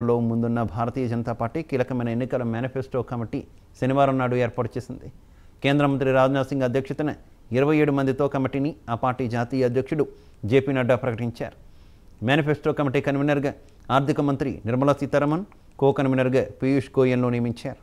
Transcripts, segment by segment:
లో ముందున్న భారతీయ జనతా పార్టీ కీలకమైన ఎన్నికల మేనిఫెస్టో కమిటీ శనివారం నాడు ఏర్పాటు చేసింది. కేంద్ర మంత్రి రాజ్నాథ్ సింగ్ అధ్యక్షతన ఇరవై ఏడు మందితో కమిటీని ఆ పార్టీ జాతీయ అధ్యక్షుడు జేపీ నడ్డా ప్రకటించారు. మేనిఫెస్టో కమిటీ కన్వీనర్గా ఆర్థిక మంత్రి నిర్మలా సీతారామన్ కో కన్వీనర్గా పీయూష్ గోయల్ను నియమించారు.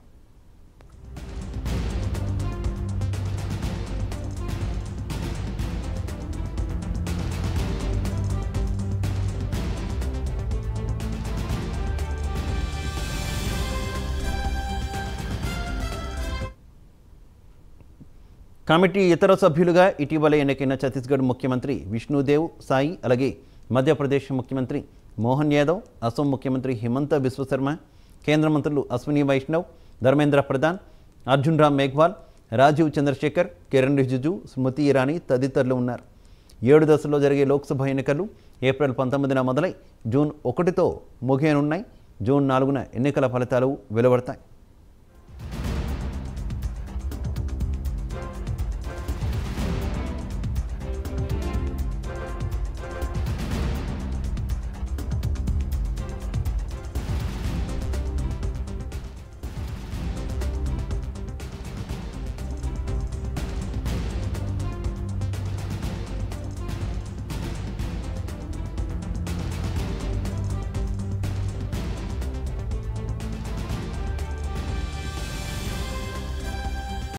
కమిటీ ఇతర సభ్యులుగా ఇటీవల ఎన్నికైన ఛత్తీస్గఢ్ ముఖ్యమంత్రి విష్ణుదేవ్ సాయి అలాగే మధ్యప్రదేశ్ ముఖ్యమంత్రి మోహన్ యాదవ్ అసోం ముఖ్యమంత్రి హిమంత విశ్వశర్మ కేంద్ర మంత్రులు అశ్విని వైష్ణవ్ ధర్మేంద్ర ప్రధాన్ అర్జున్ రామ్ మేఘ్వాల్ రాజీవ్ చంద్రశేఖర్ కిరణ్ రిజిజు స్మృతి ఇరానీ తదితరులు ఉన్నారు. ఏడు దశల్లో జరిగే లోక్సభ ఎన్నికలు ఏప్రిల్ పంతొమ్మిదిన మొదలై జూన్ ఒకటితో ముగియనున్నాయి. జూన్ నాలుగున ఎన్నికల ఫలితాలు వెలువడతాయి.